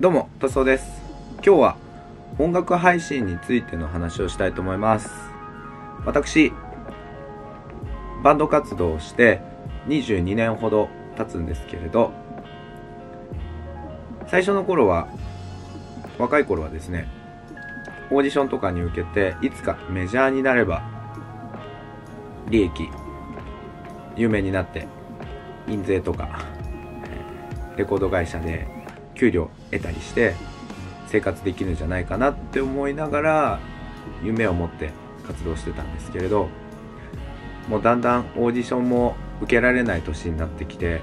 どうも、塗装です。今日は音楽配信についての話をしたいと思います。私、バンド活動をして22年ほど経つんですけれど、最初の頃は、若い頃はですね、オーディションとかに受けて、いつかメジャーになれば、利益、有名になって、印税とか、レコード会社で給料得たりして生活できるんじゃないかなって思いながら夢を持って活動してたんですけれどもうだんだんオーディションも受けられない年になってきて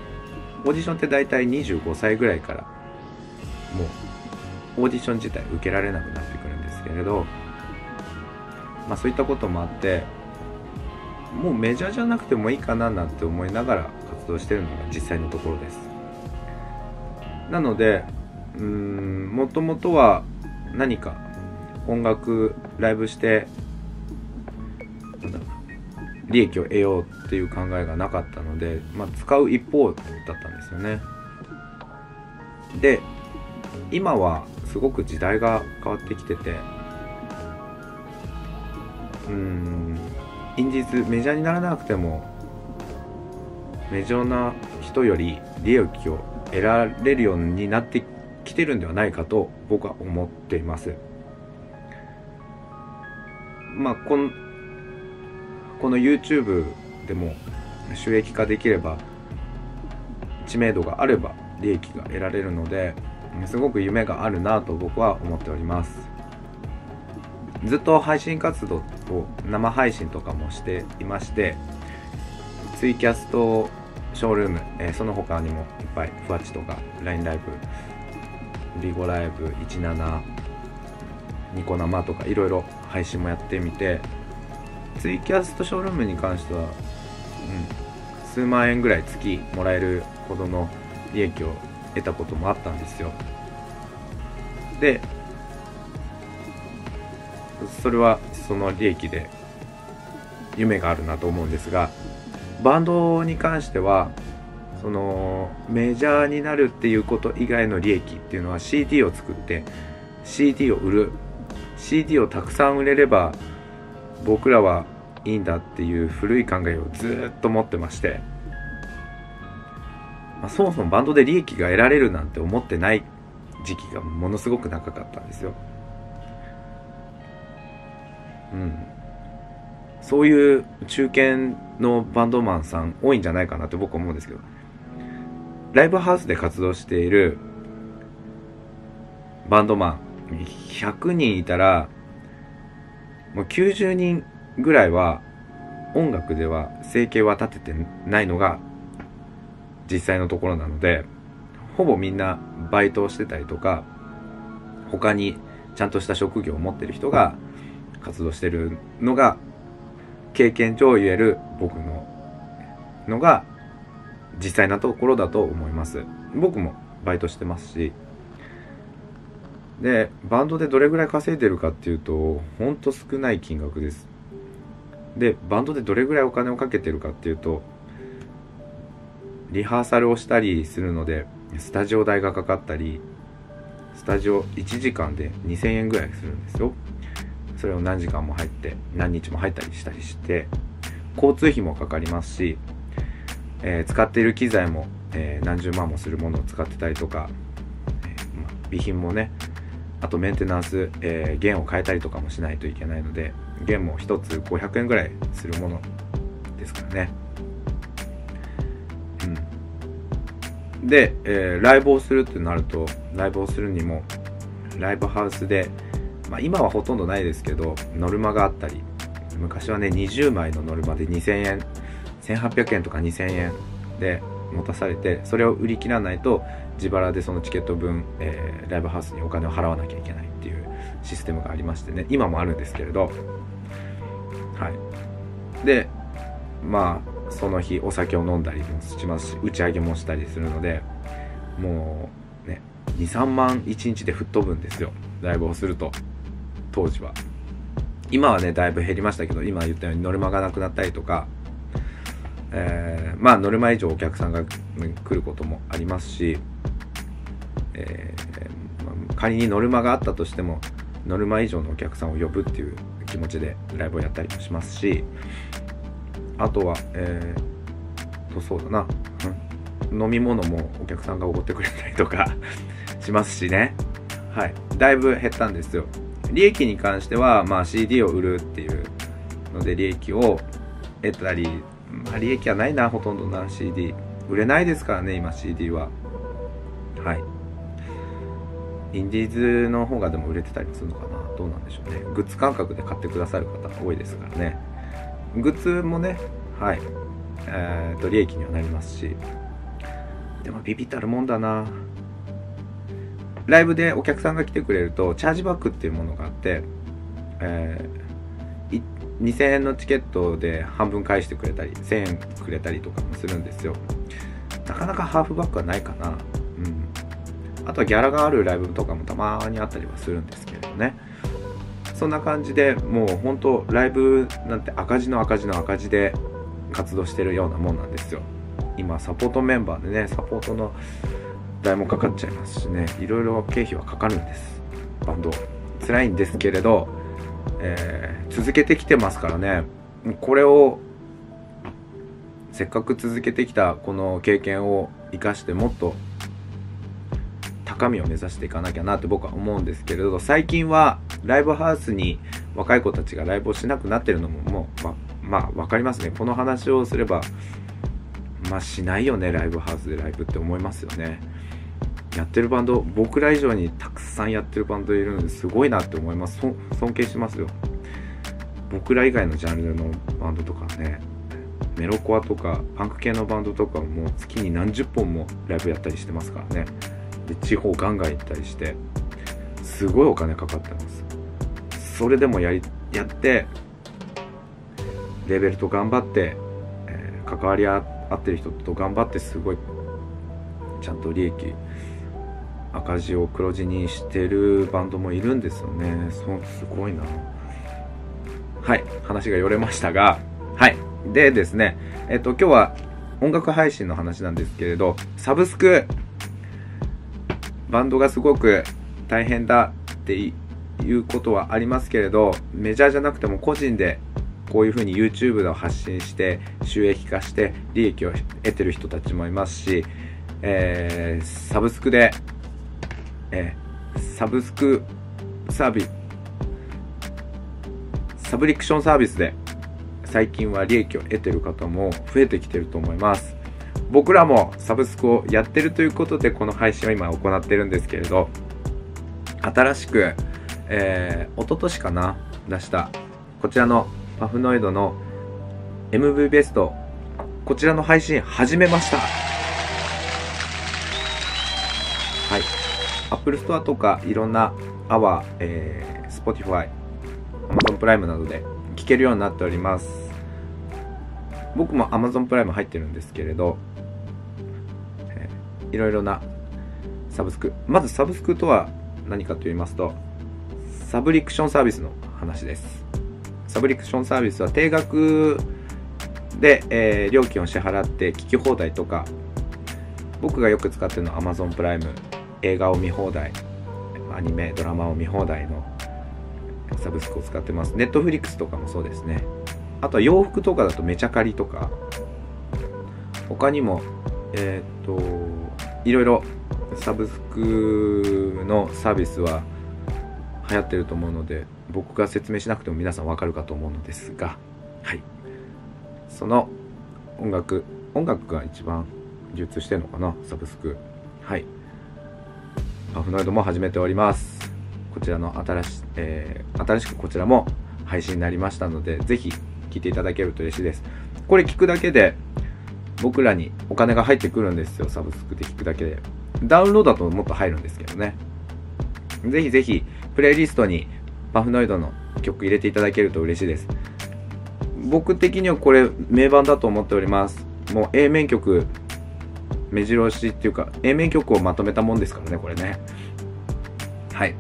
オーディションって大体25歳ぐらいからもうオーディション自体受けられなくなってくるんですけれどまあそういったこともあってもうメジャーじゃなくてもいいかななんて思いながら活動してるのが実際のところです。なのでうんもともとは何か音楽ライブしてなんだ利益を得ようっていう考えがなかったので、まあ、使う一方だったんですよね。で今はすごく時代が変わってきててうんインディーズメジャーにならなくてもメジャーな人より利益を得られるようになってきてるんではないかと僕は思っています。まあこのこの YouTube でも収益化できれば知名度があれば利益が得られるのですごく夢があるなと僕は思っております。ずっと配信活動を生配信とかもしていましてツイキャストショールーム、えーその他にもいっぱいふわっちとか LINE ライブリゴライブ17ニコ生とかいろいろ配信もやってみてツイキャストショールームに関しては、うん、数万円ぐらい月もらえるほどの利益を得たこともあったんですよ。でそれはその利益で夢があるなと思うんですがバンドに関してはそのメジャーになるっていうこと以外の利益っていうのは CD を作って CD を売る。CD をたくさん売れれば僕らはいいんだっていう古い考えをずっと持ってまして、まあ、そもそもバンドで利益が得られるなんて思ってない時期がものすごく長かったんですよ。うん。そういう中堅のバンドマンさん多いんじゃないかなって僕思うんですけどライブハウスで活動しているバンドマン100人いたらもう90人ぐらいは音楽では生計は立ててないのが実際のところなのでほぼみんなバイトをしてたりとか他にちゃんとした職業を持ってる人が活動してるのが経験上言える僕ののが実際なところだと思います。僕もバイトしてますし。でバンドでどれぐらい稼いでるかっていうとほんと少ない金額です。でバンドでどれぐらいお金をかけてるかっていうとリハーサルをしたりするのでスタジオ代がかかったりスタジオ1時間で2000円ぐらいするんですよ。それを何時間も入って何日も入ったりしたりして交通費もかかりますし、えー使っている機材も、えー何十万もするものを使ってたりとか、えーまあ備品もねあとメンテナンス、えー弦を変えたりとかもしないといけないので弦も1つ500円ぐらいするものですからね。うん。で、えーライブをするってなるとライブをするにもライブハウスでまあ、今はほとんどないですけどノルマがあったり昔はね20枚のノルマで2000円1800円とか2000円で持たされてそれを売り切らないと自腹でそのチケット分、えーライブハウスにお金を払わなきゃいけないっていうシステムがありましてね今もあるんですけれどはい。でまあその日お酒を飲んだりもしますし打ち上げもしたりするのでもうね23万1日で吹っ飛ぶんですよ。ライブをすると。当時は。今はねだいぶ減りましたけど今言ったようにノルマがなくなったりとか、えーまあノルマ以上お客さんが来ることもありますしえー、仮にノルマがあったとしてもノルマ以上のお客さんを呼ぶっていう気持ちでライブをやったりもしますしあとはえー、とそうだな、うん、飲み物もお客さんがおごってくれたりとか しますしね。はい。だいぶ減ったんですよ。利益に関しては、まあ、CD を売るっていうので利益を得たり、まあ、利益はないなほとんどな CD 売れないですからね今 CD は。はい。インディーズの方がでも売れてたりするのかなどうなんでしょうね。グッズ感覚で買ってくださる方多いですからね。グッズもねはい。えー、と利益にはなりますし。でもビビったるもんだな。ライブでお客さんが来てくれるとチャージバックっていうものがあって、えー、2000円のチケットで半分返してくれたり1000円くれたりとかもするんですよ。なかなかハーフバックはないかな。うん。あとはギャラがあるライブとかもたまにあったりはするんですけれどね。そんな感じでもう本当ライブなんて赤字の赤字の赤字で活動してるようなもんなんですよ。今サポートメンバーでねサポートの代もかかっちゃいますしね。いろいろ経費はかかるんです。バンド。辛いんですけれど、えー、続けてきてますからね。これをせっかく続けてきたこの経験を生かしてもっと高みを目指していかなきゃなって僕は思うんですけれど最近はライブハウスに若い子たちがライブをしなくなってるのももうままあ分かりますね。この話をすればまあしないよねライブハウスでライブって思いますよね。やってるバンド僕ら以上にたくさんやってるバンドいるのですごいなって思います。尊敬しますよ。僕ら以外のジャンルのバンドとかねメロコアとかパンク系のバンドとかも月に何十本もライブやったりしてますからね。で地方ガンガン行ったりしてすごいお金かかってます。それでもやりやってレベルと頑張って、えー、関わり合ってる人と頑張ってすごいちゃんと利益赤字を黒字にしてるバンドもいるんですよね。そうすごいな。はい話がよれましたが。はい。でですねえっと今日は音楽配信の話なんですけれどサブスク。バンドがすごく大変だっていうことはありますけれどメジャーじゃなくても個人でこういうふうに YouTube で発信して収益化して利益を得てる人たちもいますし、えー、サブスクで、えー、サブスクサービスサブリクションサービスで最近は利益を得てる方も増えてきてると思います。僕らもサブスクをやってるということでこの配信を今行ってるんですけれど新しく、えー、一昨年かな出したこちらのパフノイドの MV ベストこちらの配信始めました。Apple Store とかいろんなアワー、えー、Spotify Amazon プライムなどで聴けるようになっております。僕も Amazon プライム入ってるんですけれど、えー、いろいろなサブスクまずサブスクとは何かと言いますとサブリクションサービスの話です。サブリクションサービスは定額で、えー、料金を支払って聞き放題とか僕がよく使ってるのは Amazon プライム映画を見放題アニメドラマを見放題のサブスクを使ってます Netflix とかもそうですねあとは洋服とかだとめちゃ借りとか他にもえっ、といろいろサブスクのサービスは流行ってると思うので僕が説明しなくても皆さんわかるかと思うのですが、はい。その音楽、音楽が一番流通してるのかなサブスク。はい。パフノイドも始めております。こちらの新し,、えー、新しくこちらも配信になりましたので、ぜひ聴いていただけると嬉しいです。これ聞くだけで僕らにお金が入ってくるんですよ、サブスクで聞くだけで。ダウンロードだともっと入るんですけどね。ぜひぜひ、プレイリストにパフノイドの曲入れていただけると嬉しいです。僕的にはこれ名盤だと思っております。もう A 面曲、目白押しっていうか A 面曲をまとめたもんですからね、これね。はい。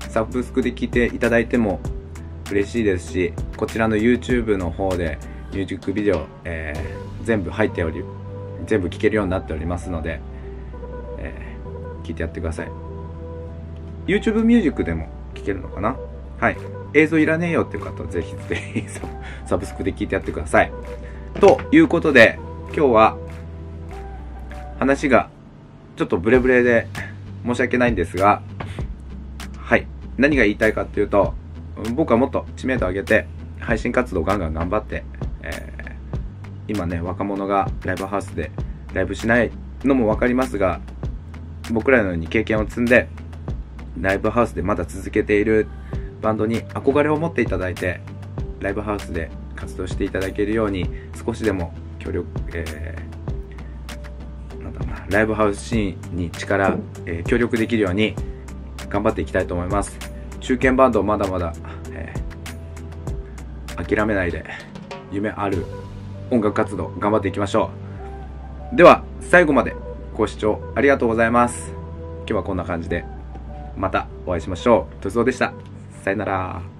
サブスクで聴いていただいても嬉しいですし、こちらの YouTube の方でミュージックビデオ、えー、全部入っており、全部聴けるようになっておりますので、え聞いてやってください。YouTube ミュージックでも聞けるのかな？はい。映像いらねえよっていう方はぜひぜひサブスクで聞いてやってください。ということで、今日は話がちょっとブレブレで申し訳ないんですが、はい。何が言いたいかっていうと、僕はもっと知名度上げて、配信活動ガンガン頑張って、えー、今ね、若者がライブハウスでライブしないのも分かりますが、僕らのように経験を積んで、ライブハウスでまだ続けているバンドに憧れを持っていただいて、ライブハウスで活動していただけるように、少しでも協力、えー、ライブハウスシーンに力、えー、協力できるように頑張っていきたいと思います。中堅バンドまだまだ、えー、諦めないで、夢ある音楽活動頑張っていきましょう。では、最後までご視聴ありがとうございます。今日はこんな感じで、またお会いしましょう。とつおでした。さよなら。